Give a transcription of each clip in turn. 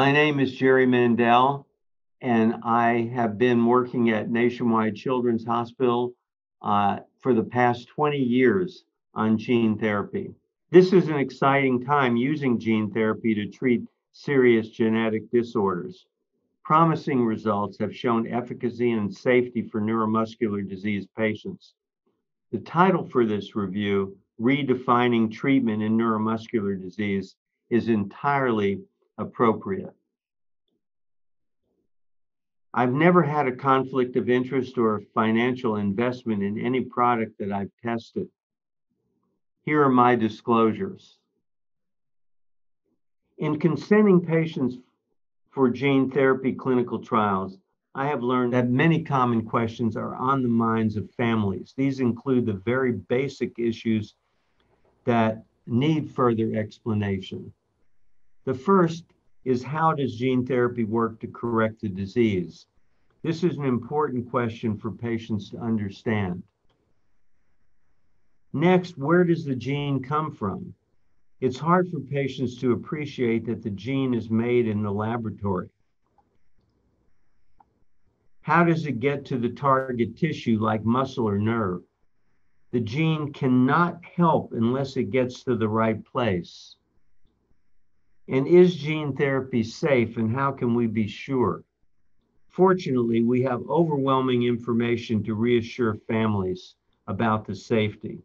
My name is Jerry Mandel, and I have been working at Nationwide Children's Hospital uh, for the past 20 years on gene therapy. This is an exciting time using gene therapy to treat serious genetic disorders. Promising results have shown efficacy and safety for neuromuscular disease patients. The title for this review, Redefining Treatment in Neuromuscular Disease, is entirely appropriate. I've never had a conflict of interest or financial investment in any product that I've tested. Here are my disclosures. In consenting patients for gene therapy clinical trials, I have learned that many common questions are on the minds of families. These include the very basic issues that need further explanation. The first is how does gene therapy work to correct the disease? This is an important question for patients to understand. Next, where does the gene come from? It's hard for patients to appreciate that the gene is made in the laboratory. How does it get to the target tissue like muscle or nerve? The gene cannot help unless it gets to the right place. And is gene therapy safe and how can we be sure? Fortunately, we have overwhelming information to reassure families about the safety.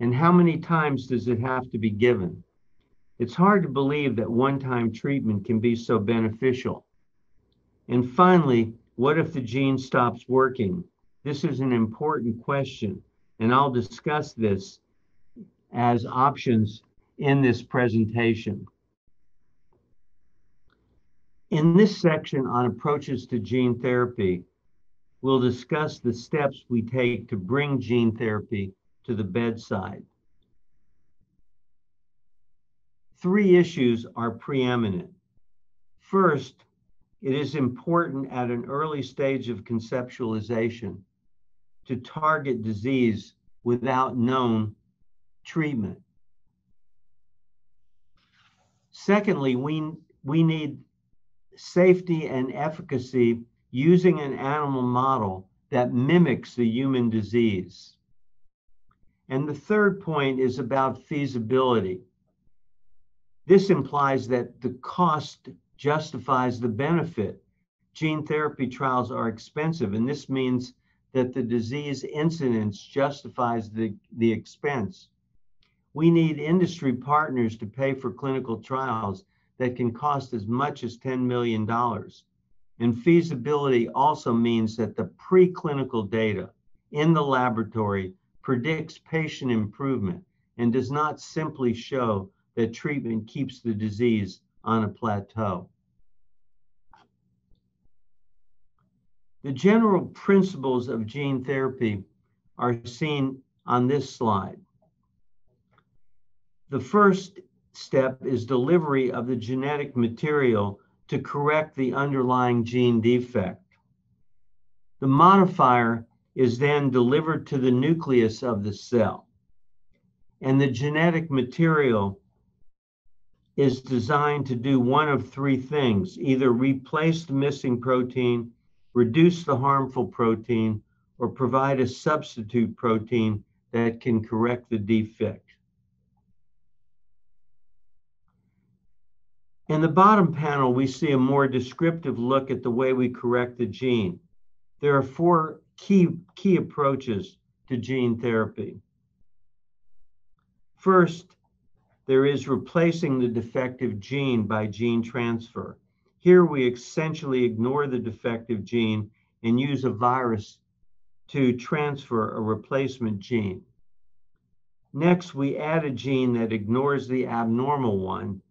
And how many times does it have to be given? It's hard to believe that one time treatment can be so beneficial. And finally, what if the gene stops working? This is an important question, and I'll discuss this as options in this presentation. In this section on approaches to gene therapy, we'll discuss the steps we take to bring gene therapy to the bedside. Three issues are preeminent. First, it is important at an early stage of conceptualization to target disease without known treatment. Secondly, we, we need safety and efficacy using an animal model that mimics the human disease. And the third point is about feasibility. This implies that the cost justifies the benefit. Gene therapy trials are expensive, and this means that the disease incidence justifies the, the expense. We need industry partners to pay for clinical trials that can cost as much as $10 million. And feasibility also means that the preclinical data in the laboratory predicts patient improvement and does not simply show that treatment keeps the disease on a plateau. The general principles of gene therapy are seen on this slide. The first step is delivery of the genetic material to correct the underlying gene defect. The modifier is then delivered to the nucleus of the cell. And the genetic material is designed to do one of three things either replace the missing protein, reduce the harmful protein, or provide a substitute protein that can correct the defect. In the bottom panel, we see a more descriptive look at the way we correct the gene. There are four key, key approaches to gene therapy. First, there is replacing the defective gene by gene transfer. Here we essentially ignore the defective gene and use a virus to transfer a replacement gene. Next, we add a gene that ignores the abnormal one.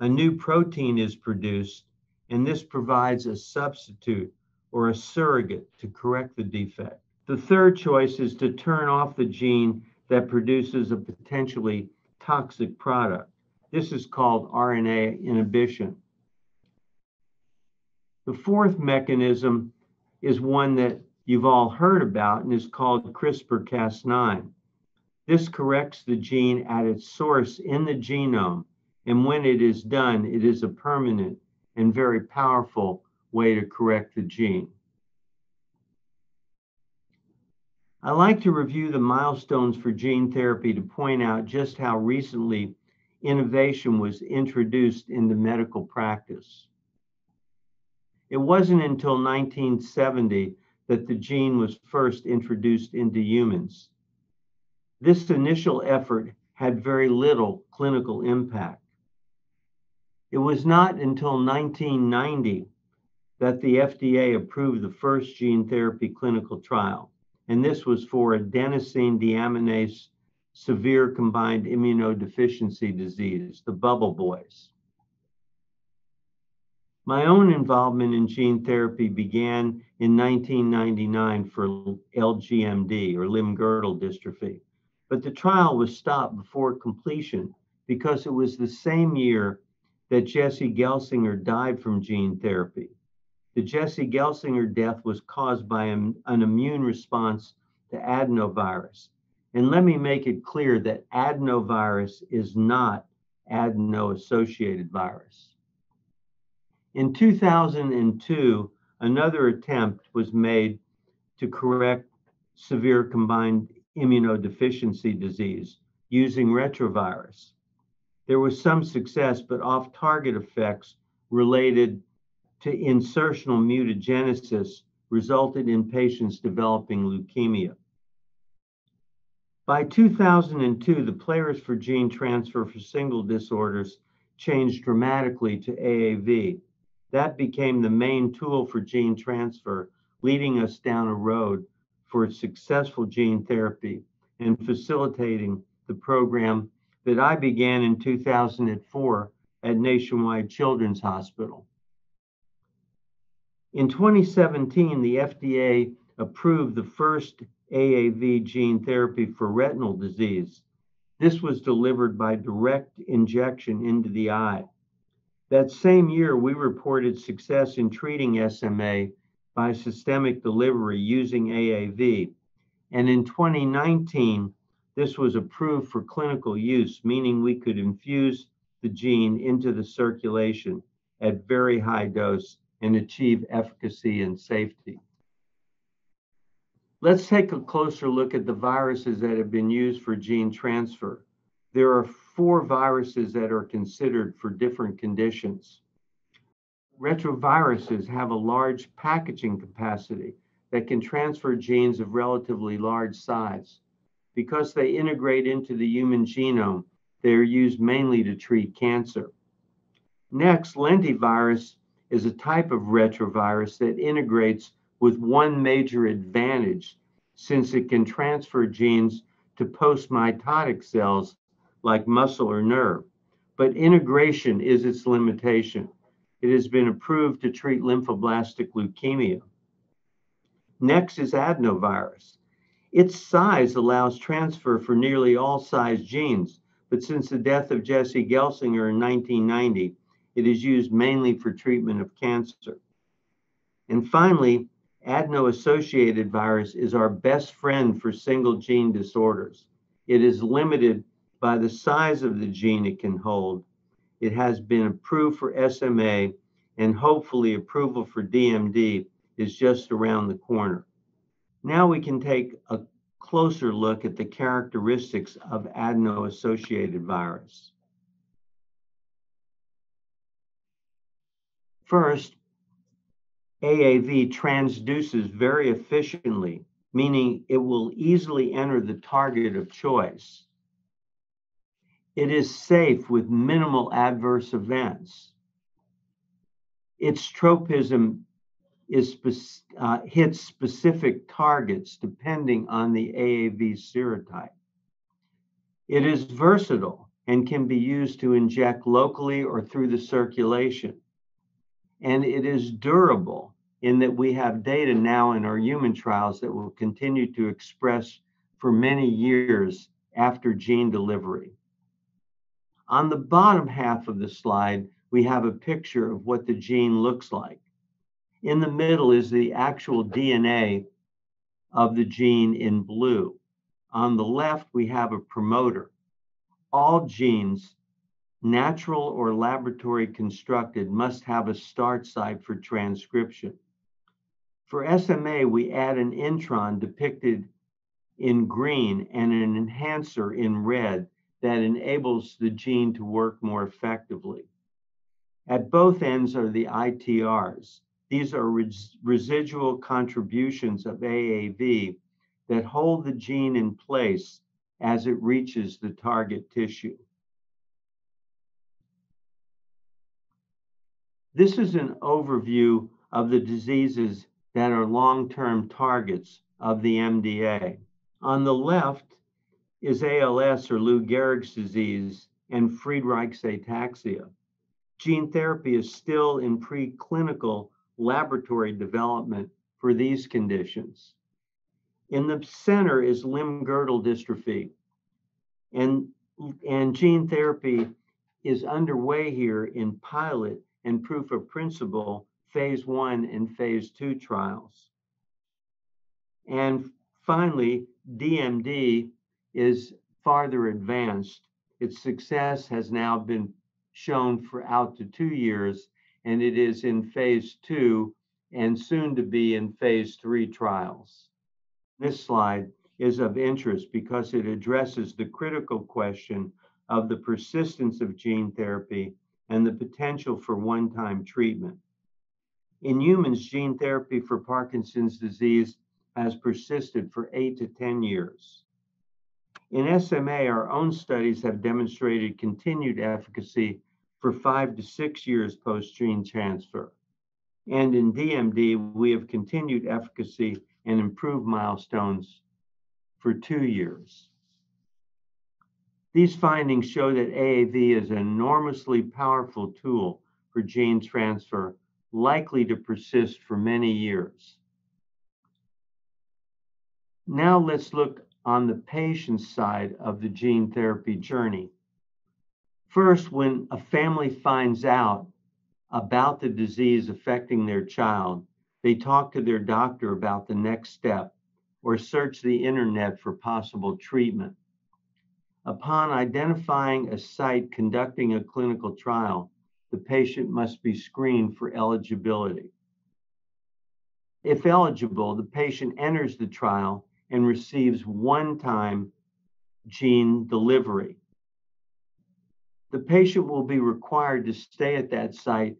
A new protein is produced, and this provides a substitute or a surrogate to correct the defect. The third choice is to turn off the gene that produces a potentially toxic product. This is called RNA inhibition. The fourth mechanism is one that you've all heard about and is called CRISPR Cas9. This corrects the gene at its source in the genome, and when it is done, it is a permanent and very powerful way to correct the gene. I like to review the milestones for gene therapy to point out just how recently innovation was introduced into medical practice. It wasn't until 1970 that the gene was first introduced into humans. This initial effort had very little clinical impact. It was not until 1990 that the FDA approved the first gene therapy clinical trial, and this was for adenosine deaminase severe combined immunodeficiency disease, the bubble boys. My own involvement in gene therapy began in 1999 for LGMD or limb girdle dystrophy, but the trial was stopped before completion because it was the same year that Jesse Gelsinger died from gene therapy. The Jesse Gelsinger death was caused by an, an immune response to adenovirus. And let me make it clear that adenovirus is not adeno associated virus. In 2002, another attempt was made to correct severe combined immunodeficiency disease using retrovirus. There was some success, but off target effects related to insertional mutagenesis resulted in patients developing leukemia. By 2002, the players for gene transfer for single disorders changed dramatically to AAV, that became the main tool for gene transfer, leading us down a road for successful gene therapy and facilitating the program that I began in 2004 at Nationwide Children's Hospital. In 2017, the FDA approved the first AAV gene therapy for retinal disease. This was delivered by direct injection into the eye. That same year, we reported success in treating SMA by systemic delivery using AAV. And in 2019, this was approved for clinical use, meaning we could infuse the gene into the circulation at very high dose and achieve efficacy and safety. Let's take a closer look at the viruses that have been used for gene transfer. There are four viruses that are considered for different conditions. Retroviruses have a large packaging capacity that can transfer genes of relatively large size. Because they integrate into the human genome, they are used mainly to treat cancer. Next, lentivirus is a type of retrovirus that integrates with one major advantage since it can transfer genes to postmitotic cells like muscle or nerve. But integration is its limitation. It has been approved to treat lymphoblastic leukemia. Next is adenovirus. Its size allows transfer for nearly all size genes, but since the death of Jesse Gelsinger in 1990, it is used mainly for treatment of cancer. And finally, adeno-associated virus is our best friend for single gene disorders. It is limited by the size of the gene it can hold. It has been approved for SMA, and hopefully, approval for DMD is just around the corner. Now we can take a closer look at the characteristics of adeno associated virus. First, AAV transduces very efficiently, meaning it will easily enter the target of choice. It is safe with minimal adverse events. Its tropism is uh, hits specific targets depending on the AAV serotype. It is versatile and can be used to inject locally or through the circulation. And it is durable in that we have data now in our human trials that will continue to express for many years after gene delivery. On the bottom half of the slide, we have a picture of what the gene looks like. In the middle is the actual DNA of the gene in blue. On the left, we have a promoter. All genes natural or laboratory constructed, must have a start site for transcription. For SMA, we add an intron depicted in green and an enhancer in red that enables the gene to work more effectively. At both ends are the ITRs. These are res residual contributions of AAV that hold the gene in place as it reaches the target tissue. This is an overview of the diseases that are long-term targets of the MDA. On the left is ALS or Lou Gehrig's disease and Friedreich's ataxia. Gene therapy is still in preclinical laboratory development for these conditions. In the center is limb girdle dystrophy. And, and gene therapy is underway here in pilot and proof of principle phase one and phase two trials. And finally, DMD is farther advanced. Its success has now been shown for out to two years, and it is in phase two and soon to be in phase three trials. This slide is of interest because it addresses the critical question of the persistence of gene therapy and the potential for one-time treatment. In humans, gene therapy for Parkinson's disease has persisted for eight to 10 years. In SMA, our own studies have demonstrated continued efficacy for five to six years post gene transfer. And in DMD, we have continued efficacy and improved milestones for two years. These findings show that AAV is an enormously powerful tool for gene transfer, likely to persist for many years. Now let's look on the patient side of the gene therapy journey. First, when a family finds out about the disease affecting their child, they talk to their doctor about the next step or search the internet for possible treatment. Upon identifying a site conducting a clinical trial, the patient must be screened for eligibility. If eligible, the patient enters the trial and receives one time gene delivery the patient will be required to stay at that site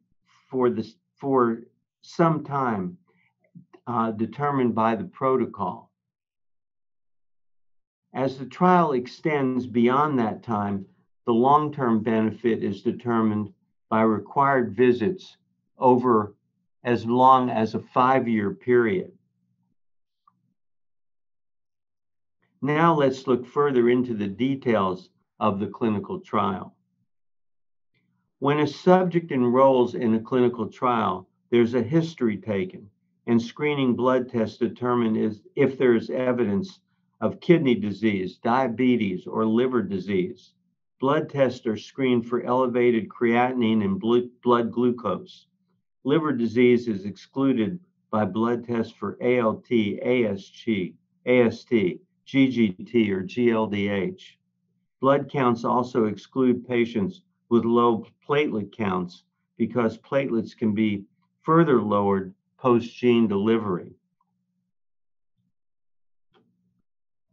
for this for some time uh, determined by the protocol. As the trial extends beyond that time, the long-term benefit is determined by required visits over as long as a five-year period. Now let's look further into the details of the clinical trial. When a subject enrolls in a clinical trial, there's a history taken, and screening blood tests determine is, if there is evidence of kidney disease, diabetes, or liver disease. Blood tests are screened for elevated creatinine and blood glucose. Liver disease is excluded by blood tests for ALT, ASG, AST, GGT, or GLDH. Blood counts also exclude patients with low platelet counts because platelets can be further lowered post gene delivery.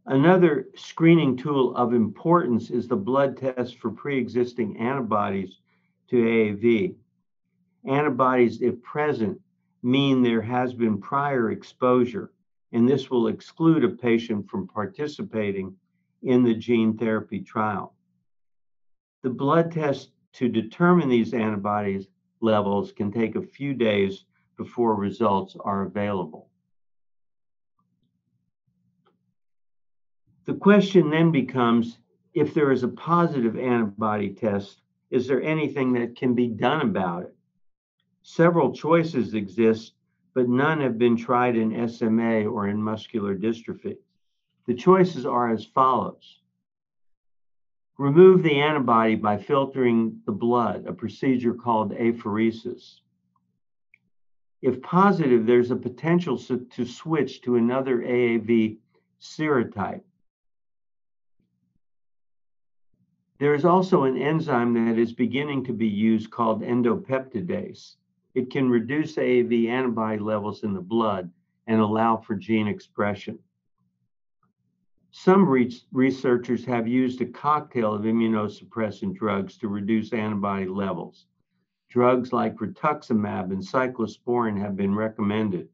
Another screening tool of importance is the blood test for pre existing antibodies to AAV. Antibodies, if present, mean there has been prior exposure, and this will exclude a patient from participating in the gene therapy trial. The blood test to determine these antibodies levels can take a few days before results are available. The question then becomes if there is a positive antibody test, is there anything that can be done about it? Several choices exist, but none have been tried in SMA or in muscular dystrophy. The choices are as follows Remove the antibody by filtering the blood, a procedure called apheresis. If positive, there's a potential to switch to another AAV serotype. There is also an enzyme that is beginning to be used called endopeptidase. It can reduce AAV antibody levels in the blood and allow for gene expression. Some re researchers have used a cocktail of immunosuppressant drugs to reduce antibody levels. Drugs like rituximab and cyclosporin have been recommended,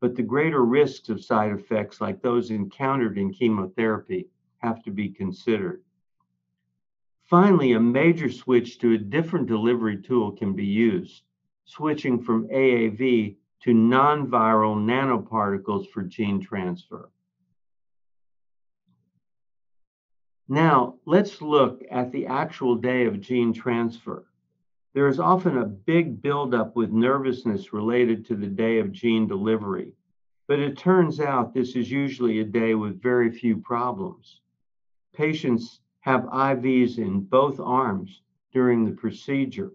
but the greater risks of side effects like those encountered in chemotherapy have to be considered. Finally, a major switch to a different delivery tool can be used, switching from AAV to non-viral nanoparticles for gene transfer. Now, let's look at the actual day of gene transfer. There is often a big buildup with nervousness related to the day of gene delivery, but it turns out this is usually a day with very few problems. Patients have IVs in both arms during the procedure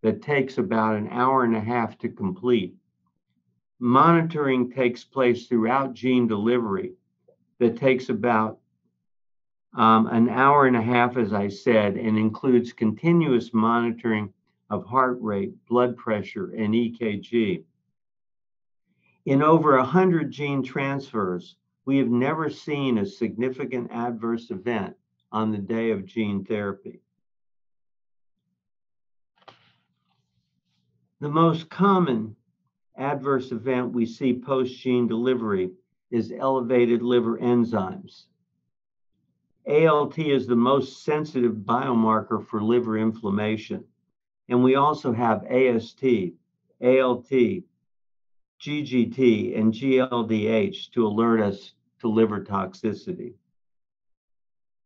that takes about an hour and a half to complete. Monitoring takes place throughout gene delivery that takes about um, an hour and a half, as I said, and includes continuous monitoring of heart rate, blood pressure, and EKG. In over 100 gene transfers, we have never seen a significant adverse event on the day of gene therapy. The most common adverse event we see post gene delivery is elevated liver enzymes. ALT is the most sensitive biomarker for liver inflammation. And we also have AST, ALT, GGT, and GLDH to alert us to liver toxicity.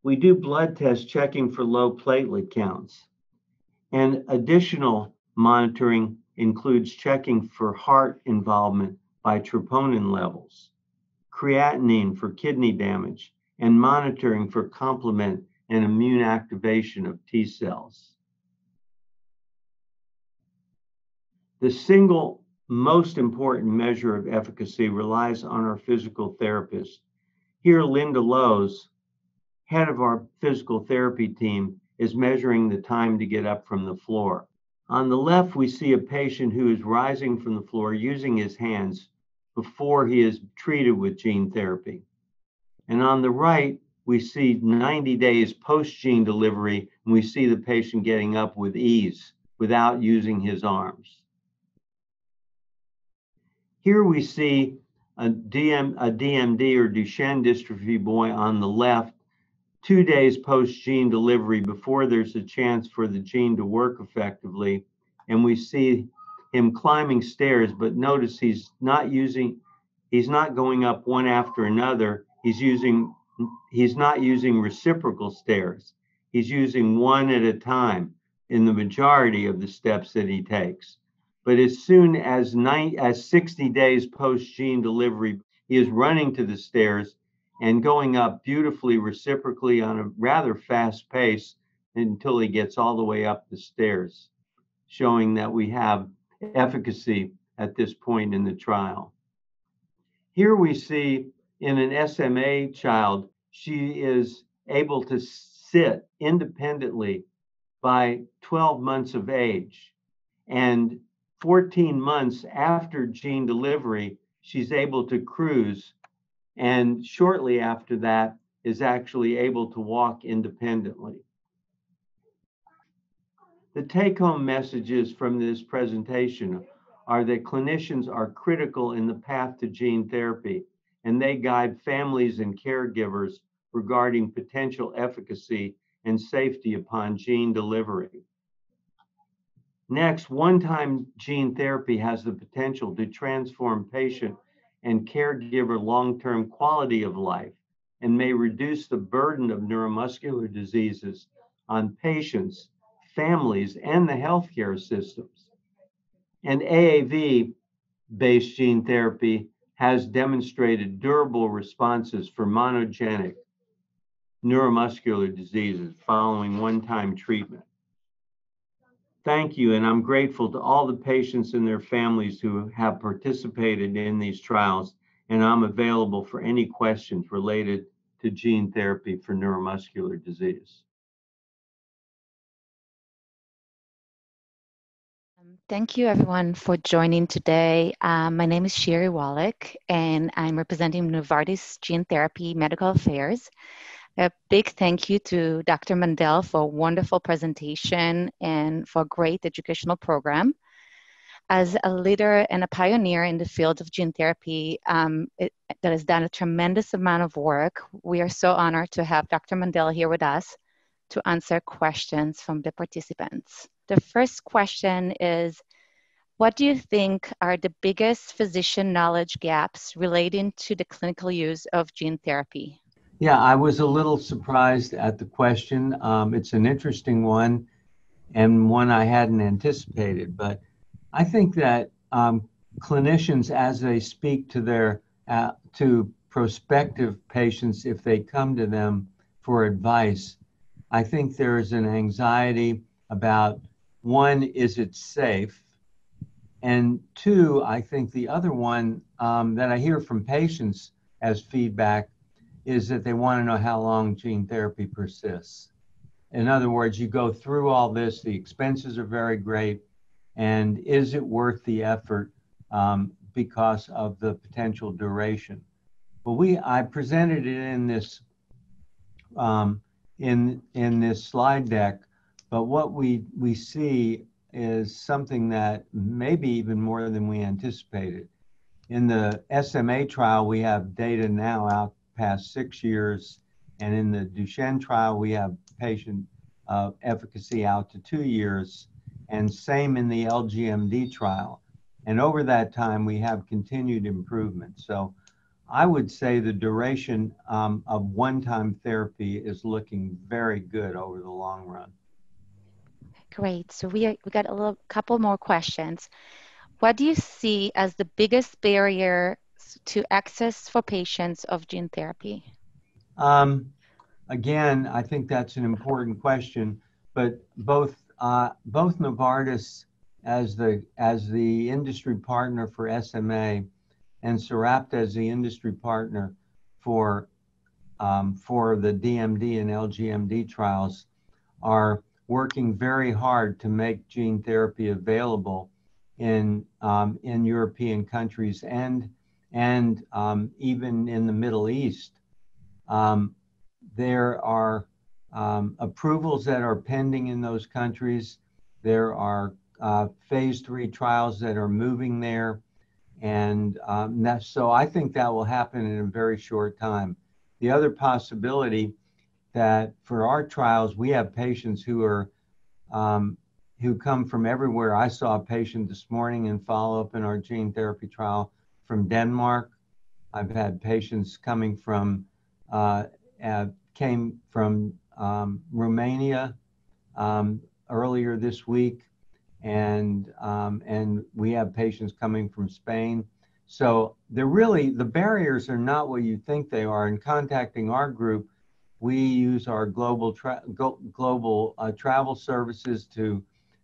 We do blood tests checking for low platelet counts. And additional monitoring includes checking for heart involvement by troponin levels, creatinine for kidney damage, and monitoring for complement and immune activation of T cells. The single most important measure of efficacy relies on our physical therapist. Here, Linda Lowe's, head of our physical therapy team, is measuring the time to get up from the floor. On the left, we see a patient who is rising from the floor using his hands before he is treated with gene therapy. And on the right, we see 90 days post gene delivery, and we see the patient getting up with ease without using his arms. Here we see a, DM, a DMD or Duchenne dystrophy boy on the left, two days post gene delivery before there's a chance for the gene to work effectively. And we see him climbing stairs, but notice he's not using, he's not going up one after another he's using he's not using reciprocal stairs. He's using one at a time in the majority of the steps that he takes. But as soon as nine, as 60 days post gene delivery, he is running to the stairs and going up beautifully reciprocally on a rather fast pace until he gets all the way up the stairs, showing that we have efficacy at this point in the trial. Here we see in an SMA child, she is able to sit independently by 12 months of age. And 14 months after gene delivery, she's able to cruise. And shortly after that, is actually able to walk independently. The take home messages from this presentation are that clinicians are critical in the path to gene therapy and they guide families and caregivers regarding potential efficacy and safety upon gene delivery. Next, one time gene therapy has the potential to transform patient and caregiver long term quality of life and may reduce the burden of neuromuscular diseases on patients, families, and the healthcare systems. And AAV based gene therapy has demonstrated durable responses for monogenic neuromuscular diseases following one time treatment. Thank you, and I'm grateful to all the patients and their families who have participated in these trials, and I'm available for any questions related to gene therapy for neuromuscular disease. Thank you, everyone, for joining today. Um, my name is Sherry Wallach, and I'm representing Novartis Gene Therapy Medical Affairs. A big thank you to Dr. Mandel for a wonderful presentation and for a great educational program. As a leader and a pioneer in the field of gene therapy um, it, that has done a tremendous amount of work, we are so honored to have Dr. Mandel here with us to answer questions from the participants. The first question is, what do you think are the biggest physician knowledge gaps relating to the clinical use of gene therapy? Yeah, I was a little surprised at the question. Um, it's an interesting one and one I hadn't anticipated, but I think that um, clinicians, as they speak to their uh, to prospective patients, if they come to them for advice, I think there is an anxiety about one, is it safe? And two, I think the other one um, that I hear from patients as feedback is that they want to know how long gene therapy persists. In other words, you go through all this, the expenses are very great, and is it worth the effort um, because of the potential duration? Well, we I presented it in this um, in in this slide deck, but what we we see is something that maybe even more than we anticipated. In the SMA trial, we have data now out past six years, and in the Duchenne trial, we have patient uh, efficacy out to two years, and same in the LGMD trial. And over that time, we have continued improvement. So I would say the duration um, of one-time therapy is looking very good over the long run. Great. So we, we got a little couple more questions. What do you see as the biggest barrier to access for patients of gene therapy? Um, again, I think that's an important question, but both uh, both Novartis as the as the industry partner for SMA and Sarepta as the industry partner for um, for the DMD and LGMD trials are working very hard to make gene therapy available in um, in European countries and and um, even in the Middle East. Um, there are um, approvals that are pending in those countries. There are uh, phase three trials that are moving there. And um, so I think that will happen in a very short time. The other possibility that for our trials, we have patients who are um, who come from everywhere. I saw a patient this morning in follow up in our gene therapy trial from Denmark. I've had patients coming from uh, uh, came from um, Romania um, earlier this week, and um, and we have patients coming from Spain. So they're really the barriers are not what you think they are. In contacting our group, we use our global tra- global uh, travel services to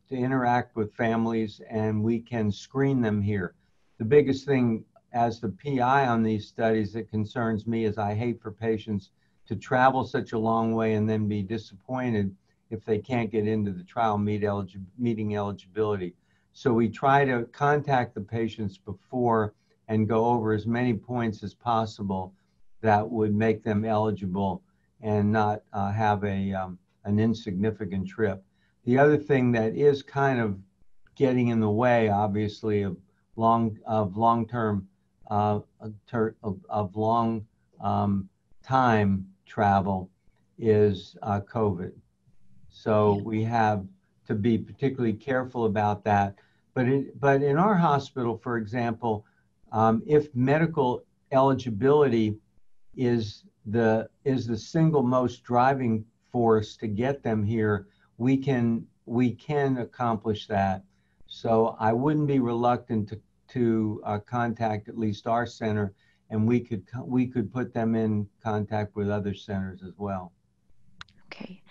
to interact with families, and we can screen them here. The biggest thing as the PI on these studies that concerns me is I hate for patients to travel such a long way and then be disappointed if they can't get into the trial meet eligi- meeting eligibility. So we try to contact the patients before and go over as many points as possible that would make them eligible and not uh, have a um, an insignificant trip. The other thing that is kind of getting in the way, obviously, of long of long term uh, ter- of, of, long um, time travel is uh, COVID. So we have to be particularly careful about that. But in, but in our hospital, for example, um, if medical eligibility is the is the single most driving force to get them here, we can we can accomplish that. So I wouldn't be reluctant to to uh, contact at least our center, and we could we could put them in contact with other centers as well. Okay.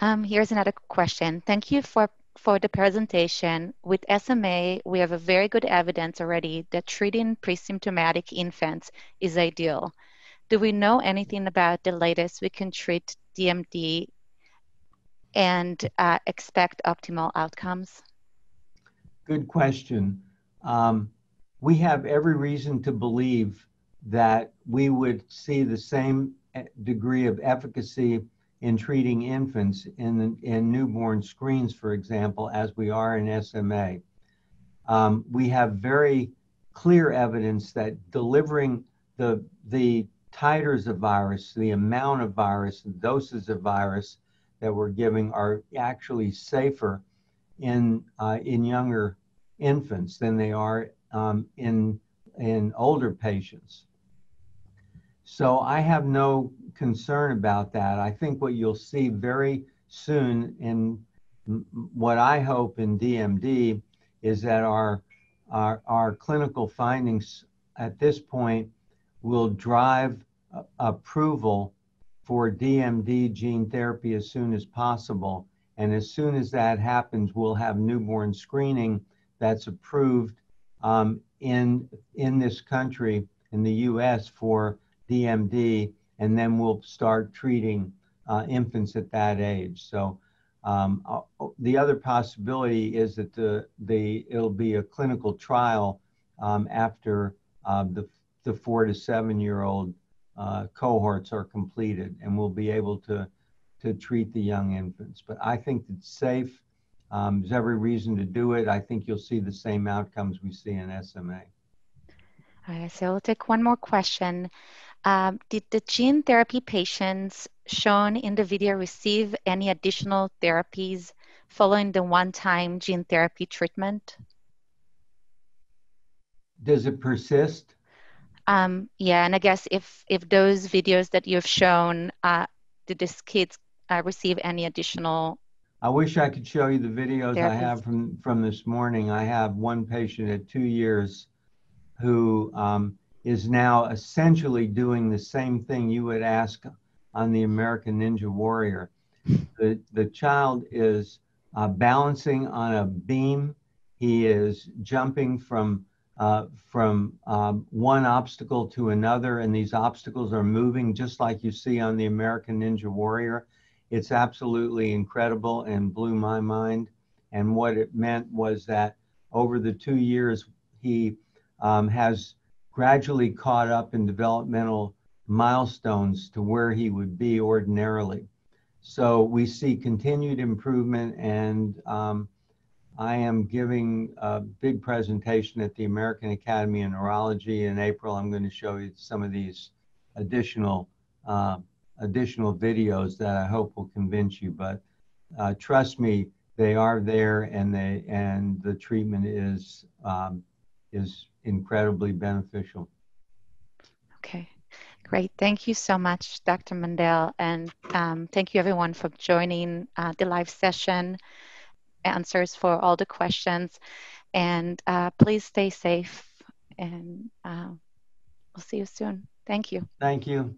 Um, here's another question. Thank you for for the presentation. With SMA, we have a very good evidence already that treating pre-symptomatic infants is ideal. Do we know anything about the latest we can treat DMD and uh, expect optimal outcomes? good question. Um, we have every reason to believe that we would see the same eh, degree of efficacy in treating infants in, in newborn screens, for example, as we are in SMA. Um, we have very clear evidence that delivering the, the titers of virus, the amount of virus, doses of virus that we're giving are actually safer in, uh, in younger infants than they are um, in, in older patients. So I have no concern about that. I think what you'll see very soon in what I hope in DMD is that our, our, our clinical findings at this point will drive approval for DMD gene therapy as soon as possible. And as soon as that happens, we'll have newborn screening that's approved um, in, in this country, in the US, for DMD, and then we'll start treating uh, infants at that age. So um, uh, the other possibility is that the, the it'll be a clinical trial um, after uh, the, the four to seven year old uh, cohorts are completed, and we'll be able to to treat the young infants. But I think it's safe. Um, there's every reason to do it. I think you'll see the same outcomes we see in SMA. All right, so we'll take one more question. Um, did the gene therapy patients shown in the video receive any additional therapies following the one-time gene therapy treatment? Does it persist? Um, yeah, and I guess if if those videos that you've shown, uh, did these kids uh, receive any additional? I wish I could show you the videos therapies? I have from from this morning. I have one patient at two years who um, is now essentially doing the same thing you would ask on the American Ninja Warrior. The, the child is uh, balancing on a beam. He is jumping from, uh, from um, one obstacle to another, and these obstacles are moving just like you see on the American Ninja Warrior. It's absolutely incredible and blew my mind. And what it meant was that over the two years, he um, has gradually caught up in developmental milestones to where he would be ordinarily. So we see continued improvement, and um, I am giving a big presentation at the American Academy of Neurology in April. I'm going to show you some of these additional uh, additional videos that I hope will convince you. But uh, trust me, they are there, and they and the treatment is um, is incredibly beneficial. Okay, great. Thank you so much, Dr. Mandel, and um, thank you everyone for joining uh, the live session, answers for all the questions, and uh, please stay safe, and uh, we'll see you soon. Thank you. Thank you.